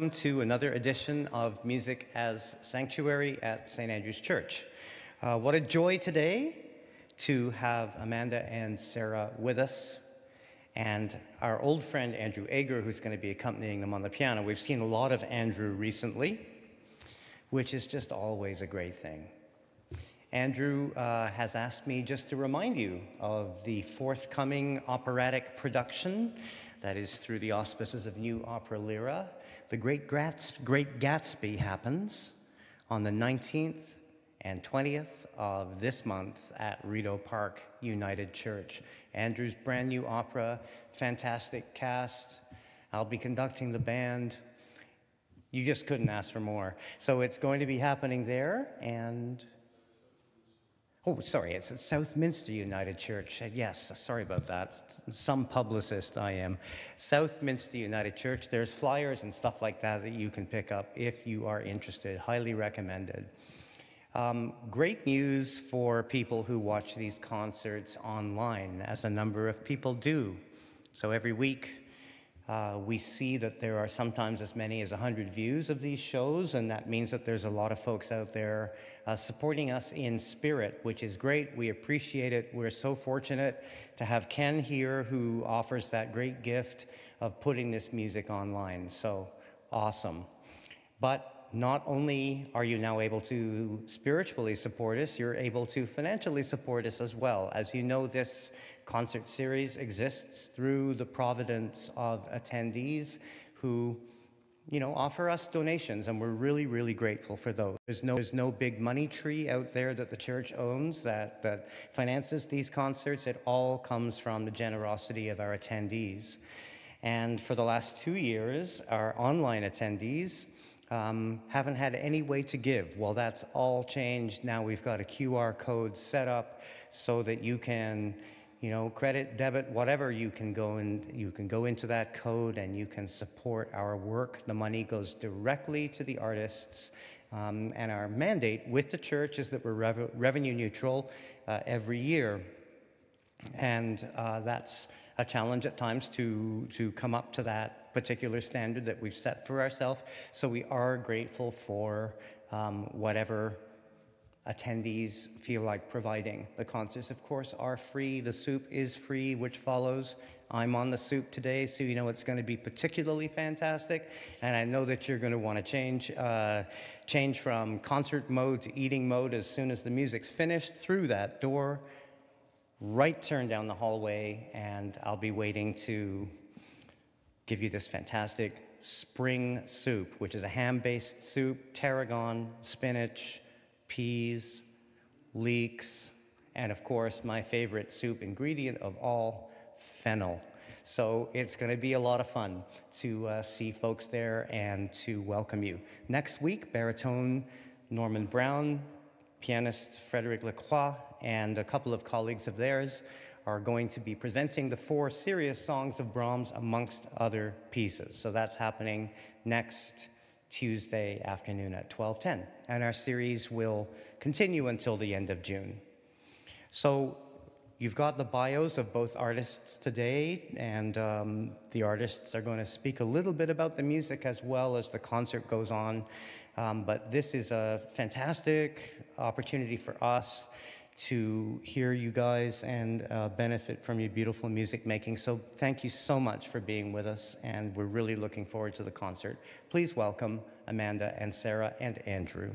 Welcome to another edition of Music as Sanctuary at St. Andrew's Church. Uh, what a joy today to have Amanda and Sara with us, and our old friend Andrew Ager, who's going to be accompanying them on the piano. We've seen a lot of Andrew recently, which is just always a great thing. Andrew uh, has asked me just to remind you of the forthcoming operatic production that is through the auspices of New Opera Lyra. The Great, Grats- Great Gatsby happens on the 19th and 20th of this month at Rideau Park United Church. Andrew's brand new opera, fantastic cast. I'll be conducting the band. You just couldn't ask for more. So it's going to be happening there, and Oh, sorry, it's at Southminster United Church. Uh, Yes, sorry about that. Some publicist I am. Southminster United Church. There's flyers and stuff like that that you can pick up if you are interested. Highly recommended. Um, great news for people who watch these concerts online, as a number of people do. So every week, uh, we see that there are sometimes as many as 100 views of these shows, and that means that there's a lot of folks out there uh, supporting us in spirit, which is great. We appreciate it. We're so fortunate to have Ken here who offers that great gift of putting this music online. So awesome. But not only are you now able to spiritually support us, you're able to financially support us as well. As you know, this concert series exists through the providence of attendees who you know, offer us donations, and we're really, really grateful for those. There's no, there's no big money tree out there that the church owns that, that finances these concerts. It all comes from the generosity of our attendees. And for the last two years, our online attendees um, haven't had any way to give. Well, that's all changed. Now we've got a QR code set up so that you can you know, credit, debit, whatever, you can go and you can go into that code and you can support our work. The money goes directly to the artists. Um, and our mandate with the church is that we're rev- revenue neutral uh, every year. And uh, that's a challenge at times to, to come up to that particular standard that we've set for ourselves. So we are grateful for um, whatever attendees feel like providing. The concerts, of course, are free. The soup is free, which follows. I'm on the soup today, so you know it's going to be particularly fantastic. And I know that you're going to want to change, uh, change from concert mode to eating mode as soon as the music's finished through that door. Right turn down the hallway, and I'll be waiting to give you this fantastic spring soup, which is a ham based soup, tarragon, spinach, peas, leeks, and of course, my favorite soup ingredient of all, fennel. So it's going to be a lot of fun to uh, see folks there and to welcome you. Next week, baritone Norman Brown, pianist Frederic Lacroix, and a couple of colleagues of theirs are going to be presenting the four serious songs of Brahms amongst other pieces. So that's happening next Tuesday afternoon at 12:10, and our series will continue until the end of June. So you've got the bios of both artists today, and um, the artists are going to speak a little bit about the music as well as the concert goes on. Um, but this is a fantastic opportunity for us to hear you guys and uh, benefit from your beautiful music making. So thank you so much for being with us, and we're really looking forward to the concert. Please welcome Amanda and Sara and Andrew.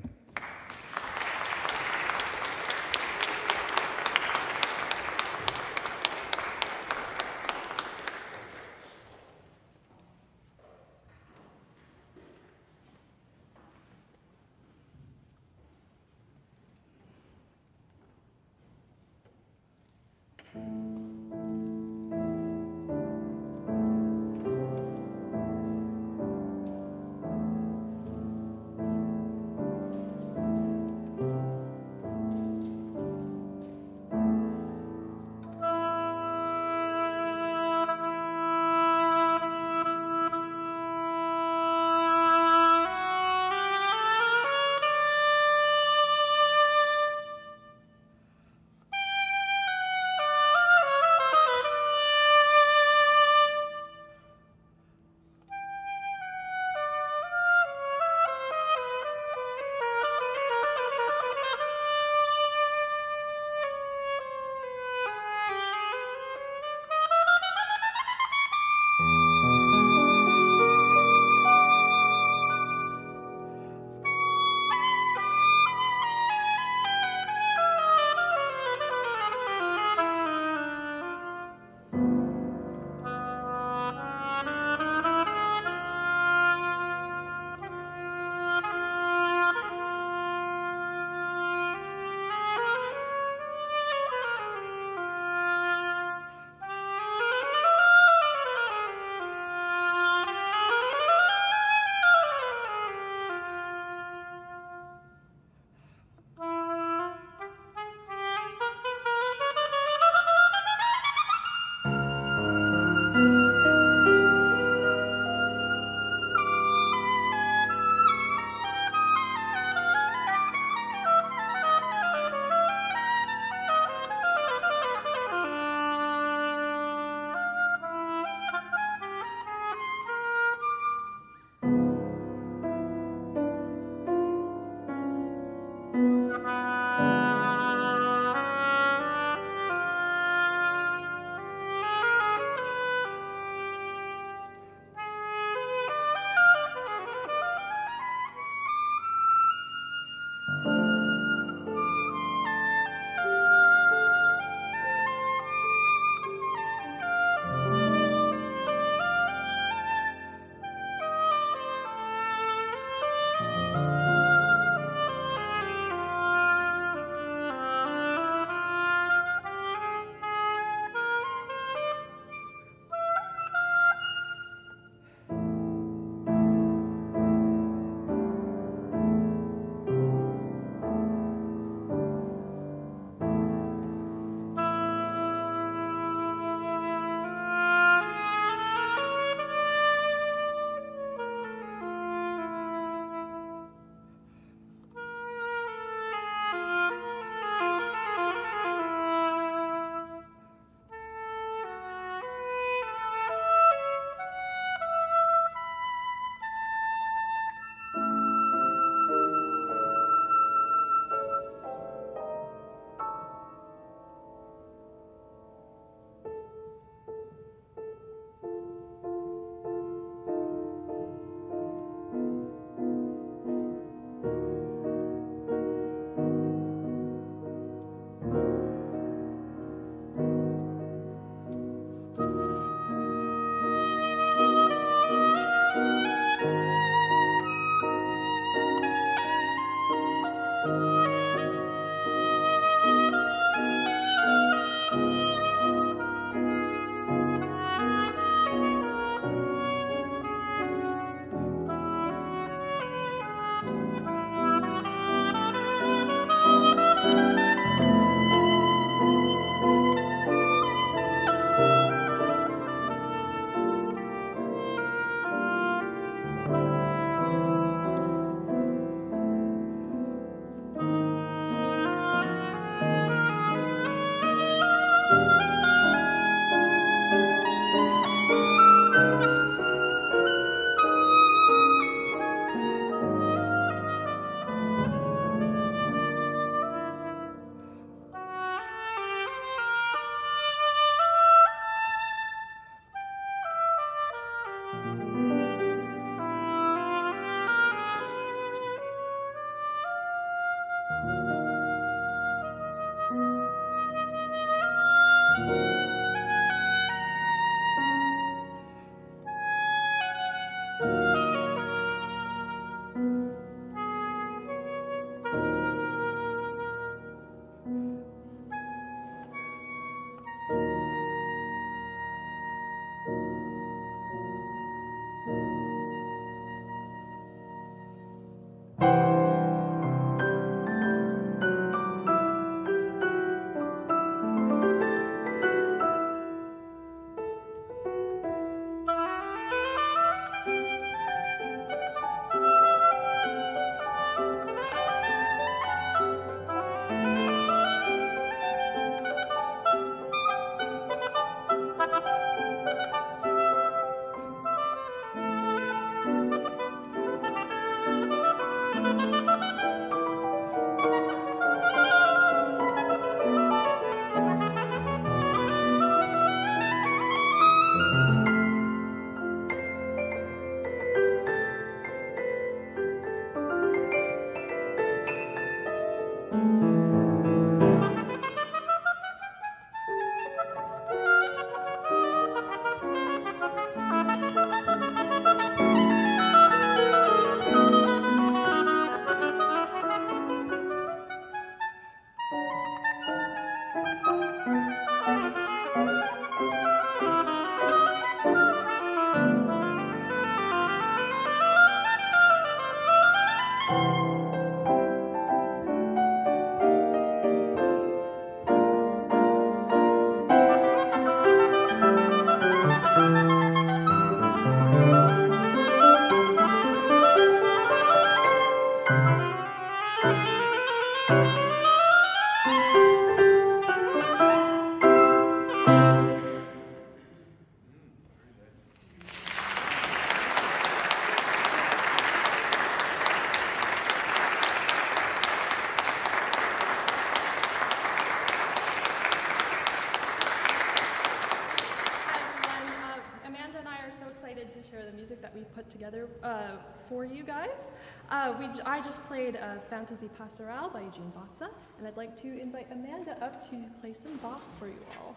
Fantasy Pastorale by Eugene Bozza, and I'd like to invite Amanda up to play some Bach for you all.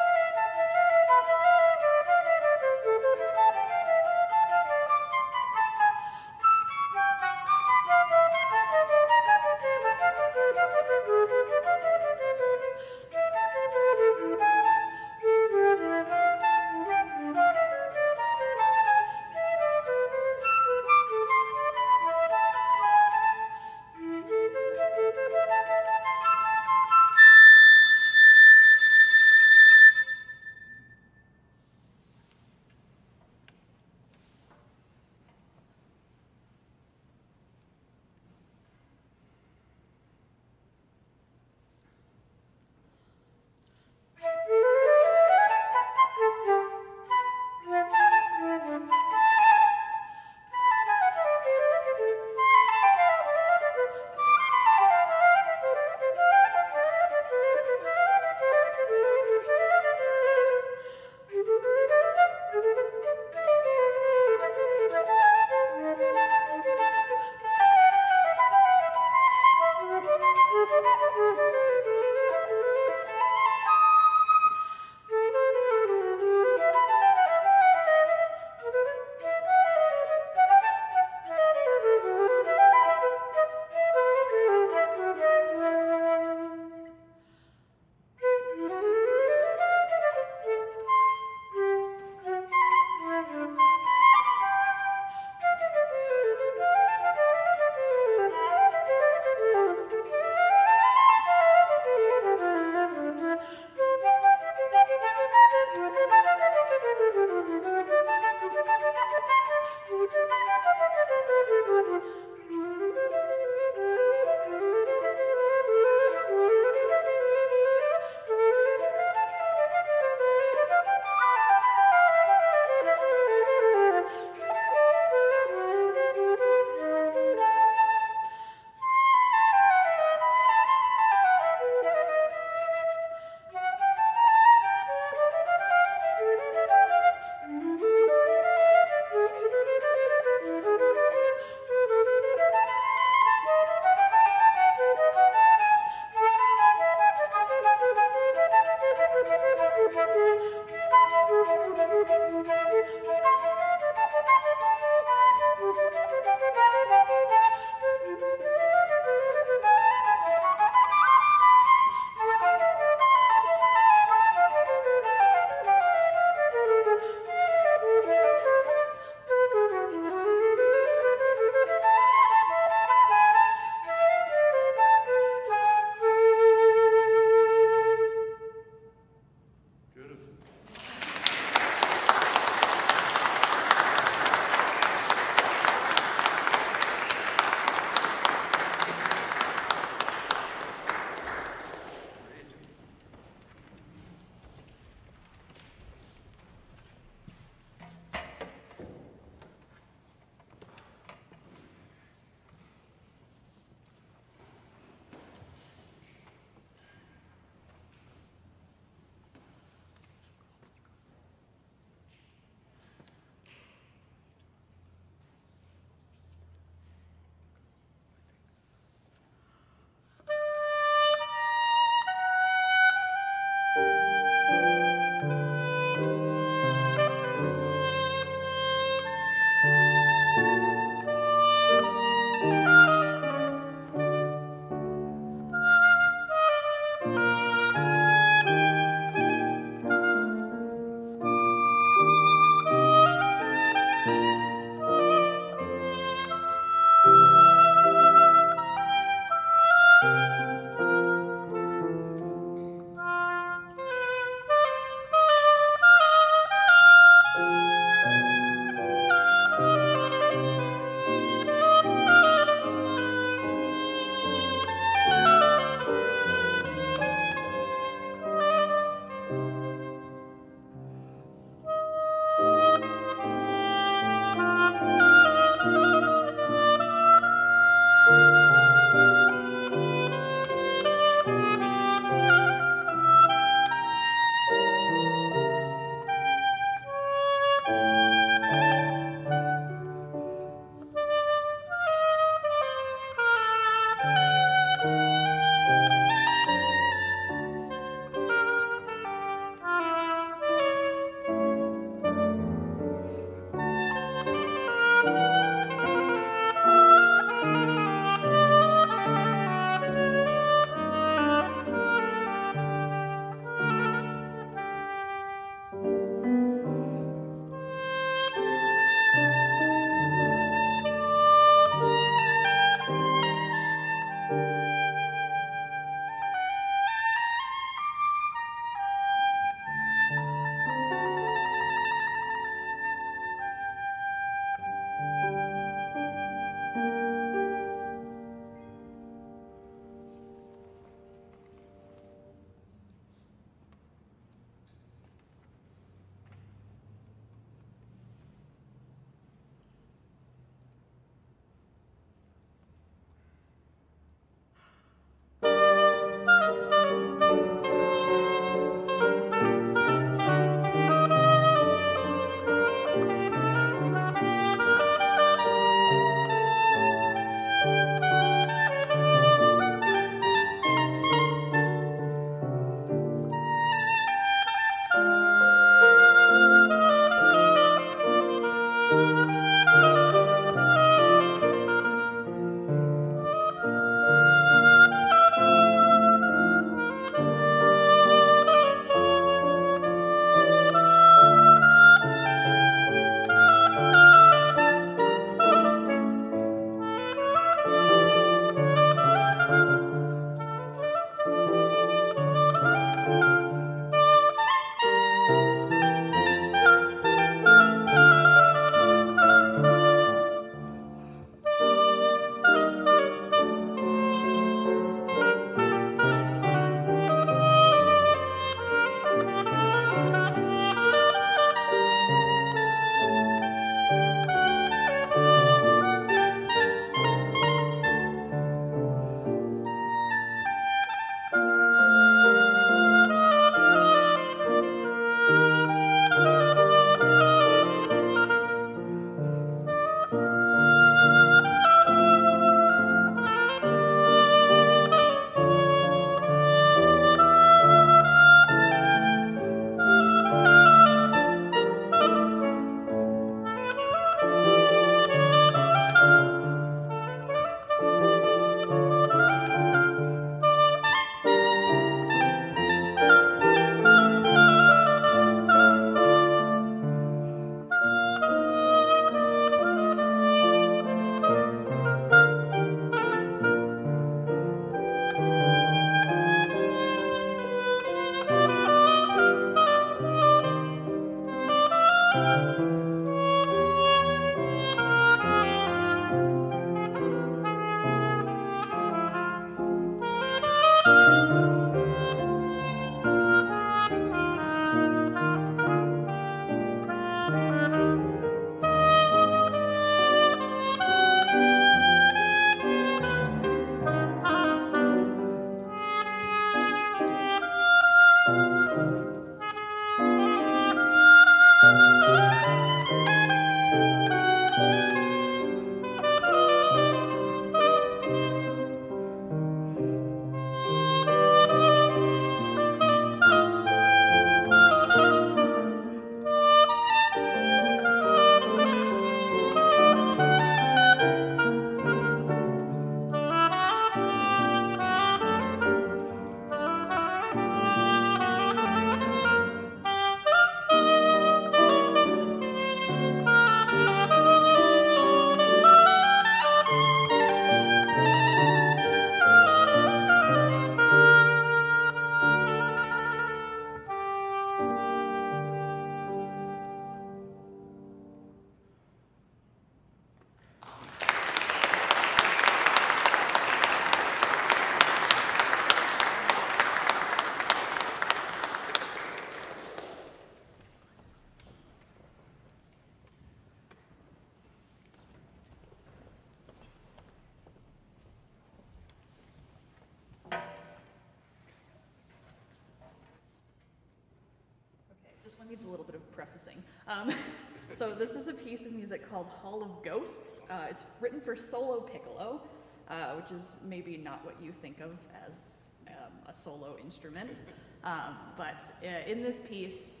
Needs a little bit of prefacing. Um, so this is a piece of music called Hall of Ghosts. Uh, it's written for solo piccolo, uh, which is maybe not what you think of as um, a solo instrument. Um, but uh, in this piece,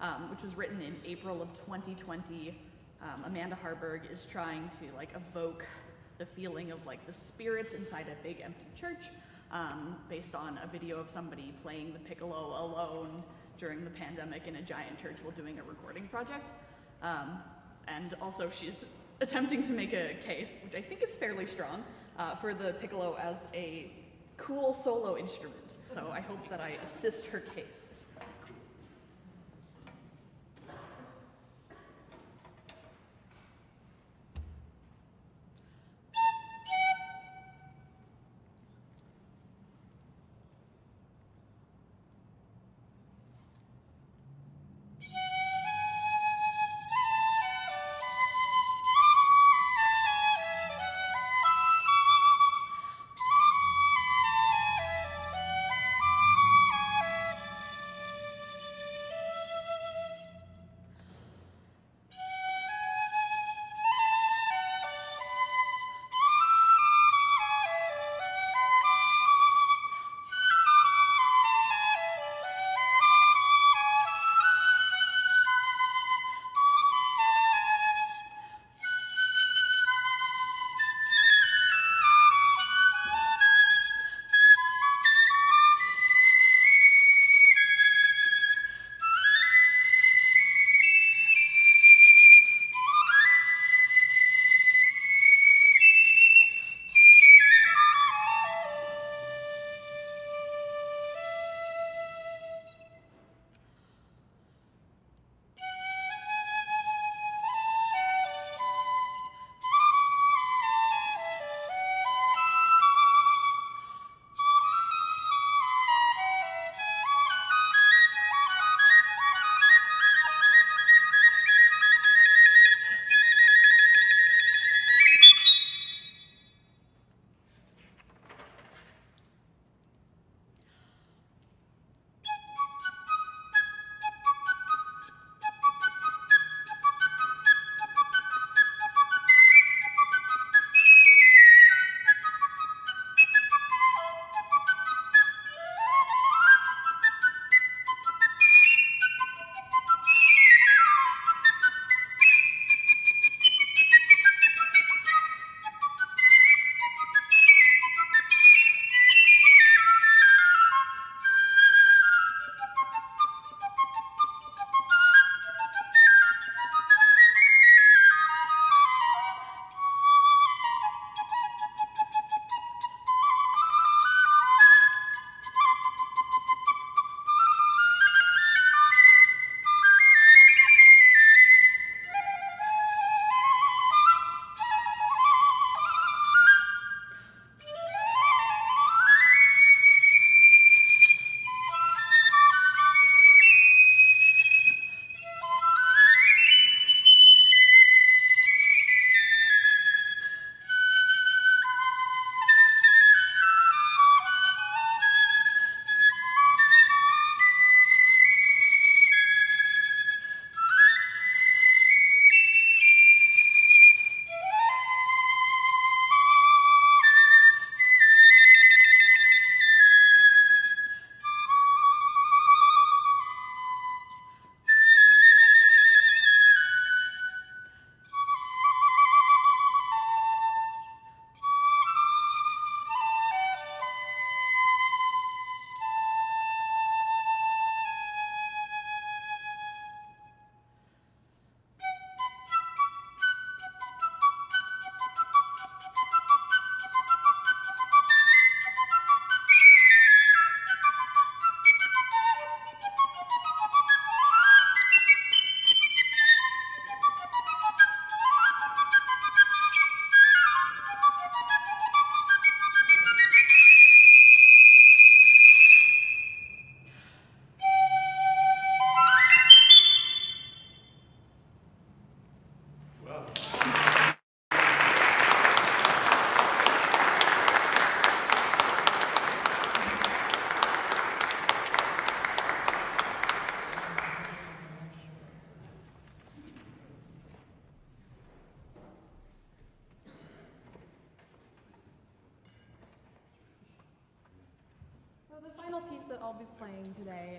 um, which was written in April of 2020, um, Amanda Harberg is trying to like evoke the feeling of like the spirits inside a big empty church, um, based on a video of somebody playing the piccolo alone during the pandemic in a giant church while doing a recording project. Um, and also, she's attempting to make a case, which I think is fairly strong, uh, for the piccolo as a cool solo instrument. So I hope that I assist her case.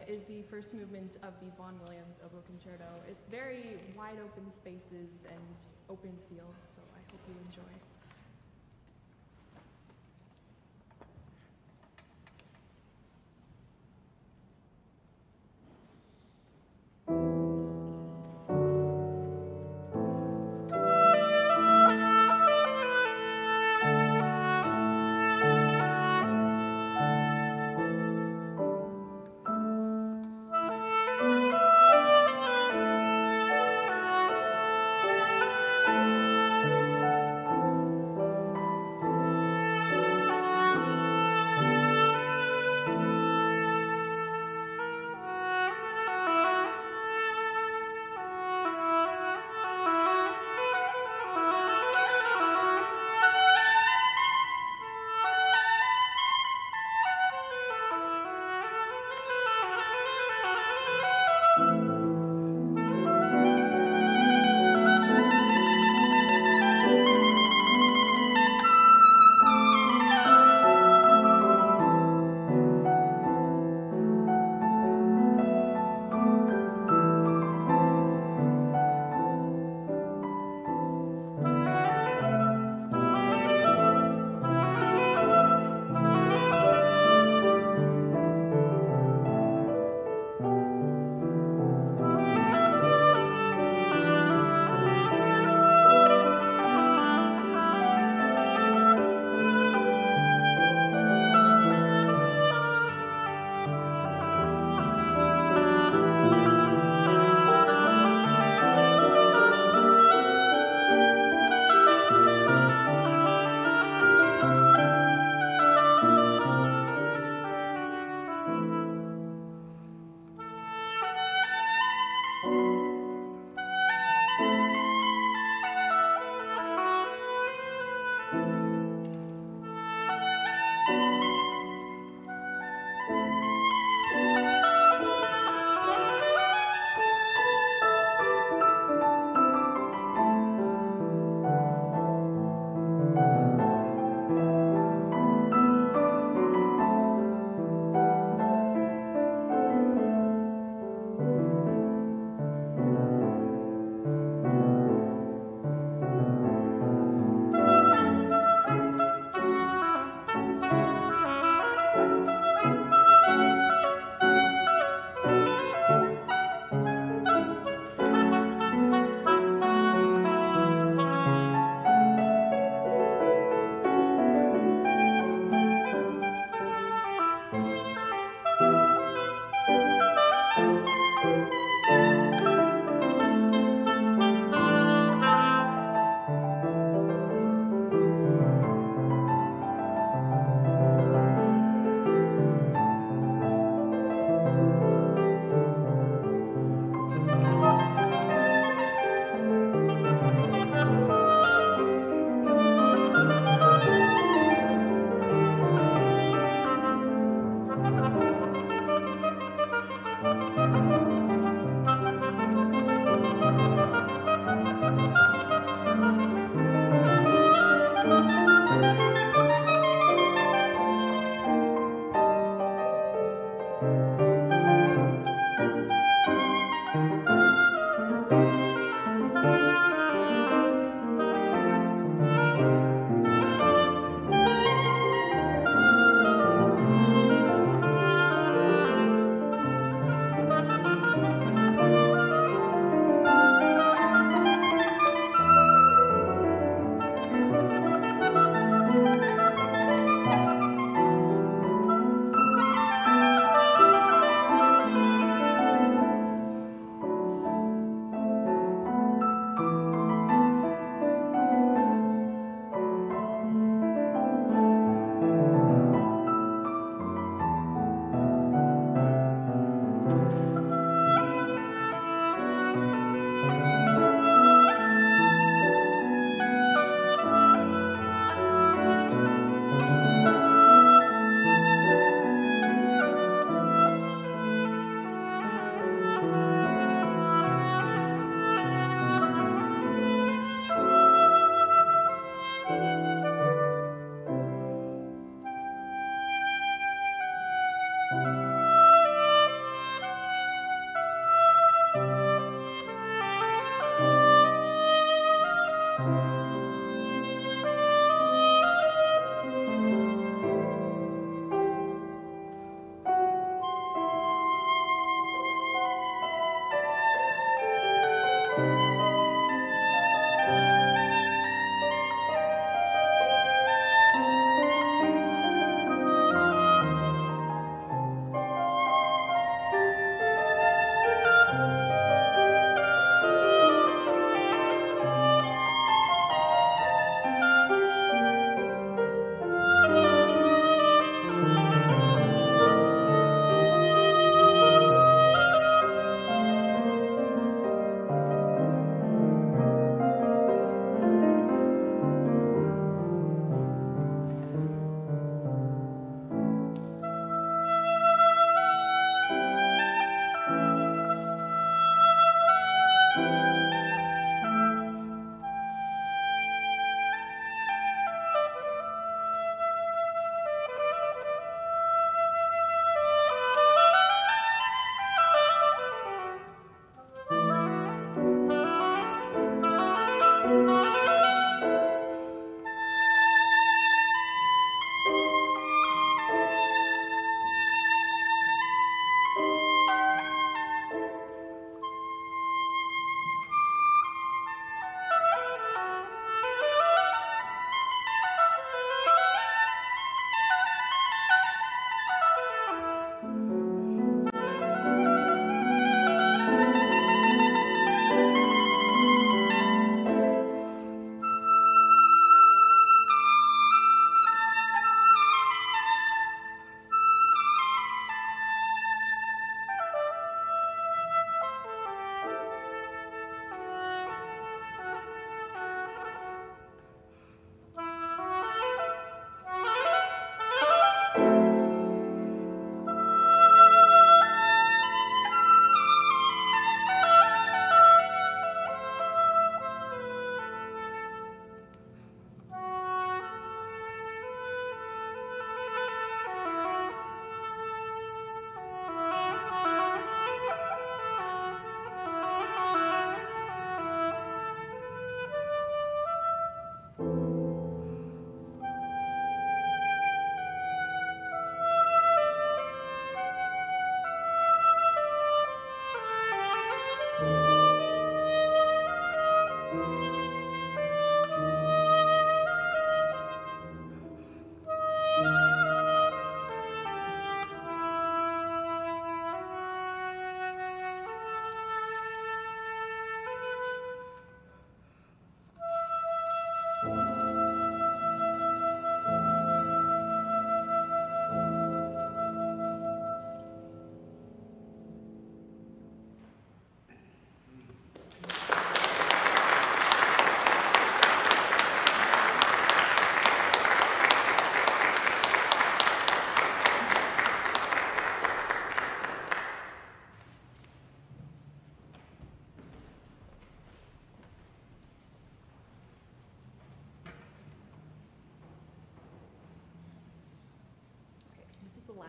Is the first movement of the Vaughan Williams Oboe Concerto. It's very wide open spaces and open fields, so I hope you enjoy.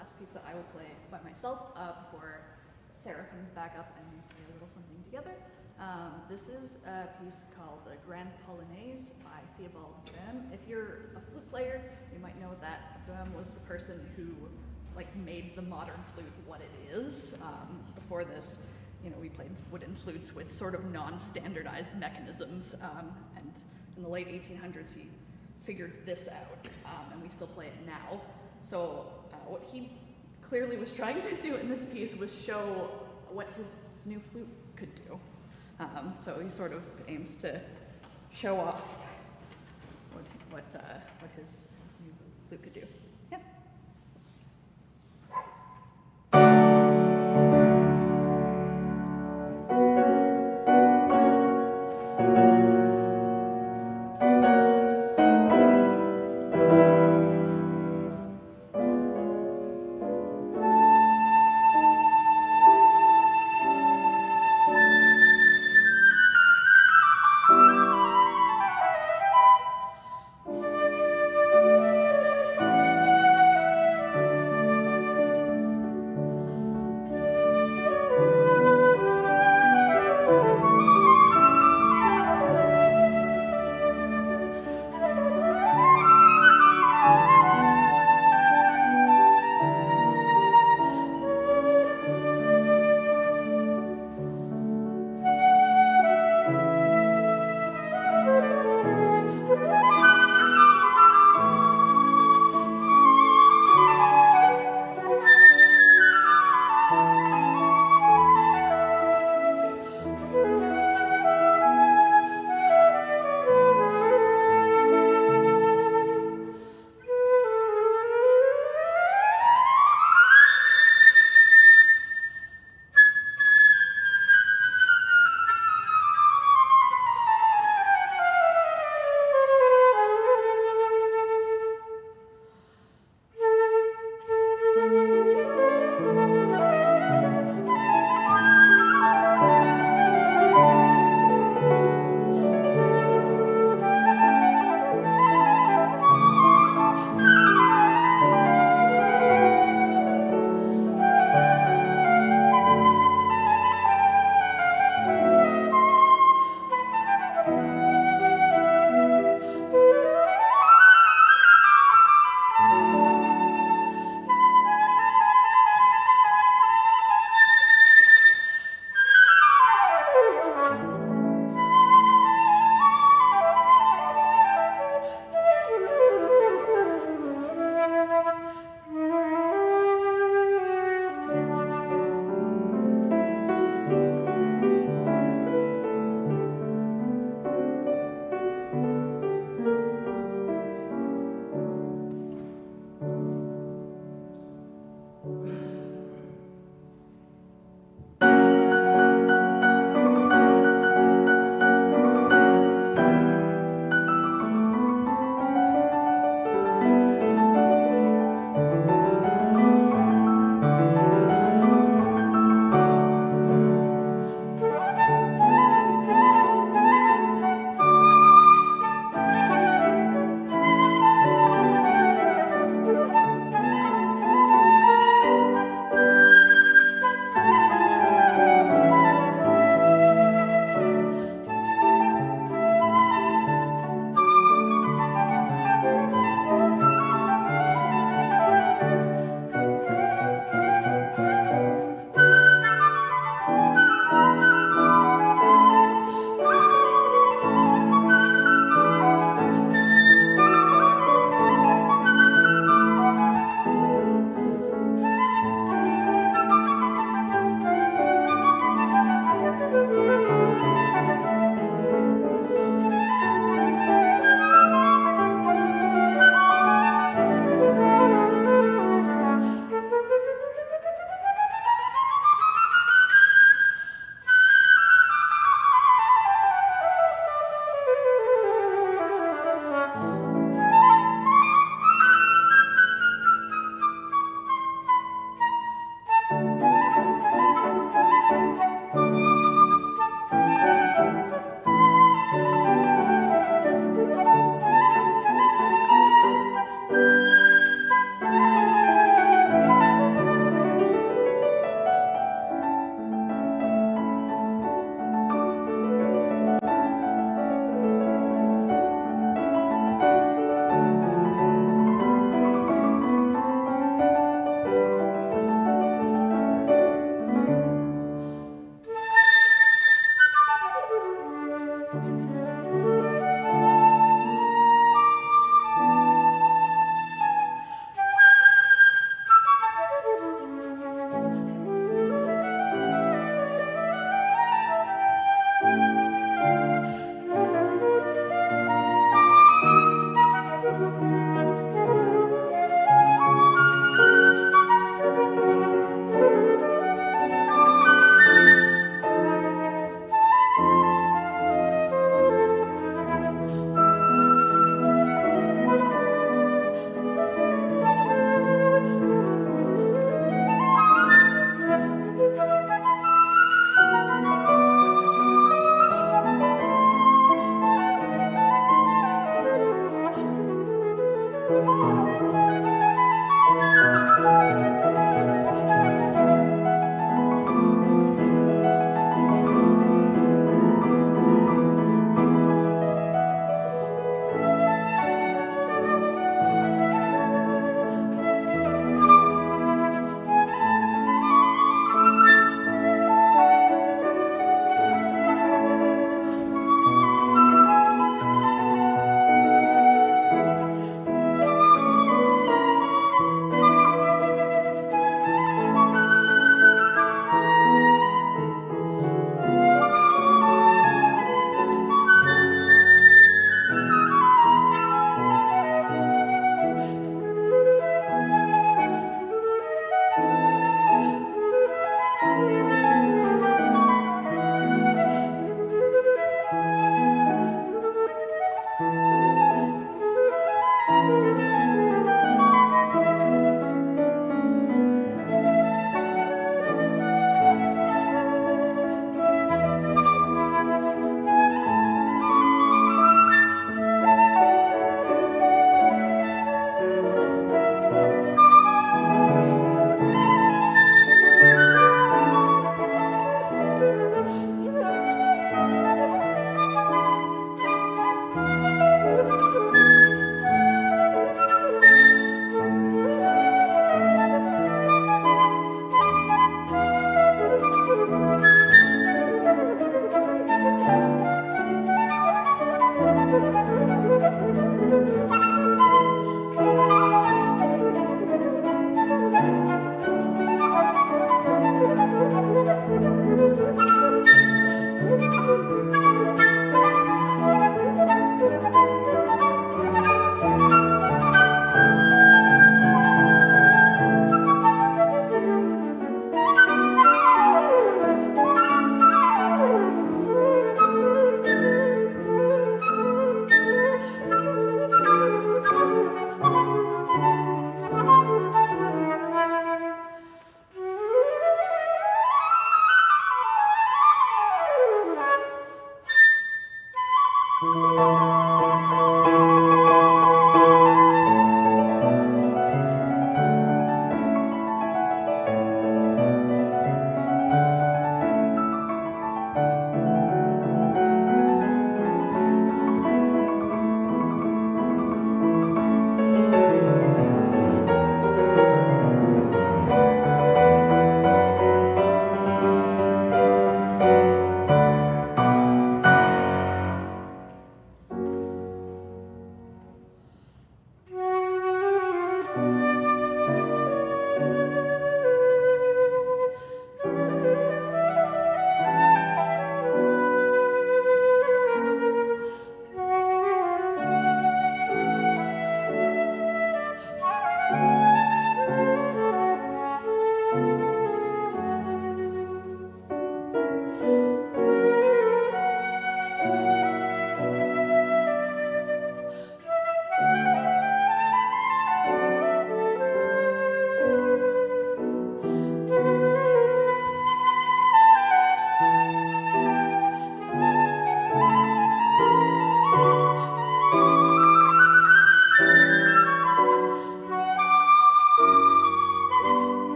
Last piece that I will play by myself uh, before Sara comes back up and we play a little something together. Um, this is a piece called the Grand Polonaise by Theobald Boehm. If you're a flute player, you might know that Boehm was the person who like made the modern flute what it is. Um, before this, you know, we played wooden flutes with sort of non-standardized mechanisms, um, and in the late 1800s, he figured this out, um, and we still play it now. So what he clearly was trying to do in this piece was show what his new flute could do. Um, so he sort of aims to show off what what uh, what his, his new flute could do.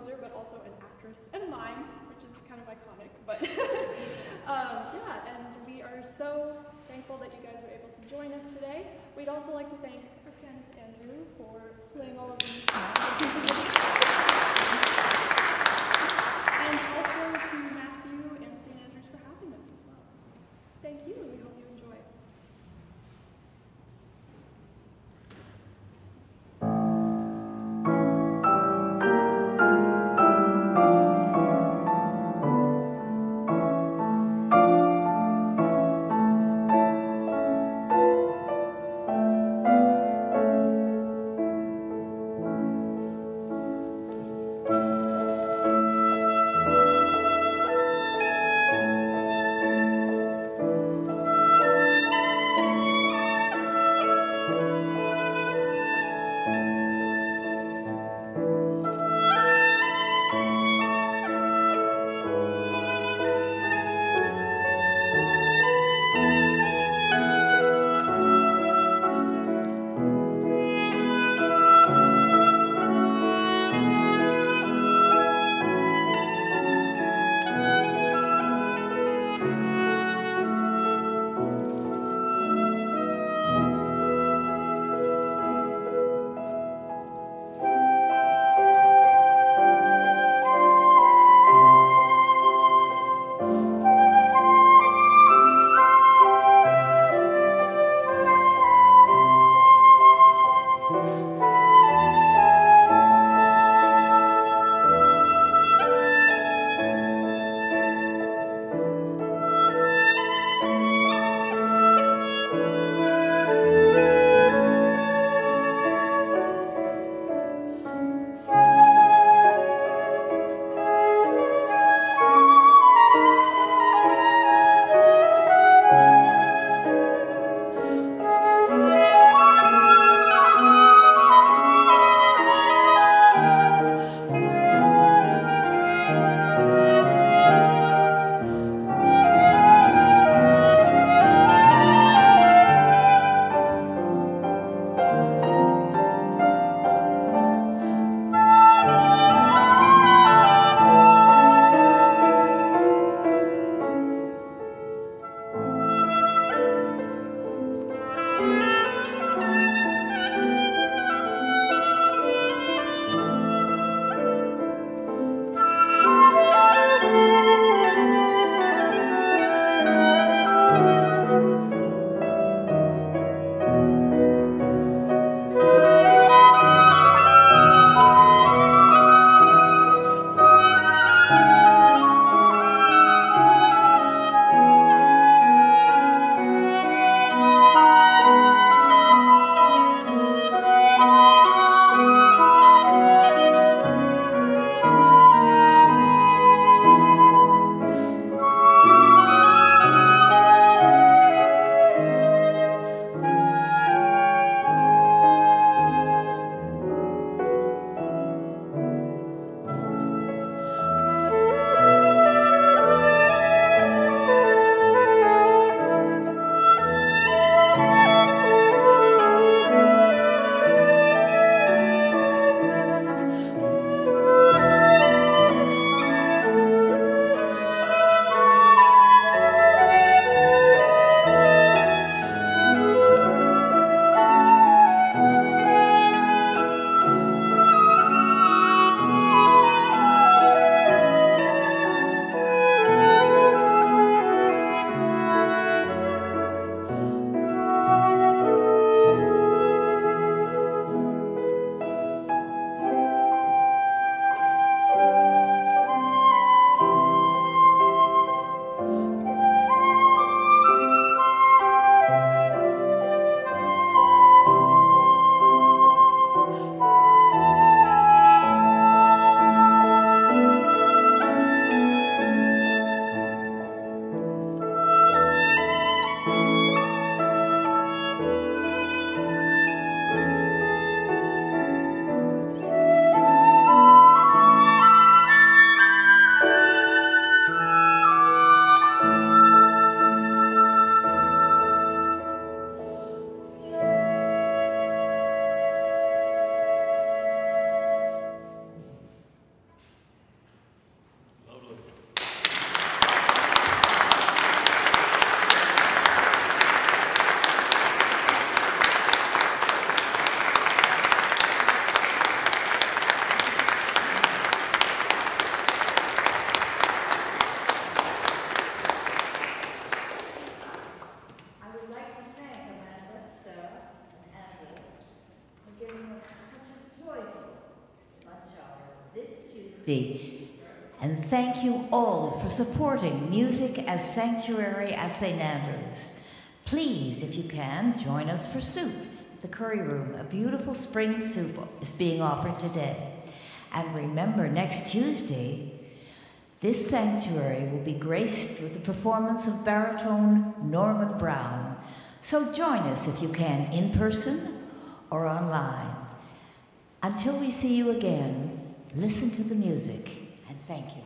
Composer, but also an actress and a mime, which is kind of iconic. But um, yeah, and we are so thankful that you guys were able to join us today. We'd also like to thank our pianist Andrew for playing all of these And thank you all for supporting Music as Sanctuary at St. Andrews. Please, if you can, join us for soup at the Curry Room. A beautiful spring soup is being offered today. And remember, next Tuesday, this sanctuary will be graced with the performance of baritone Norman Brown. So join us if you can, in person or online. Until we see you again, listen to the music and thank you.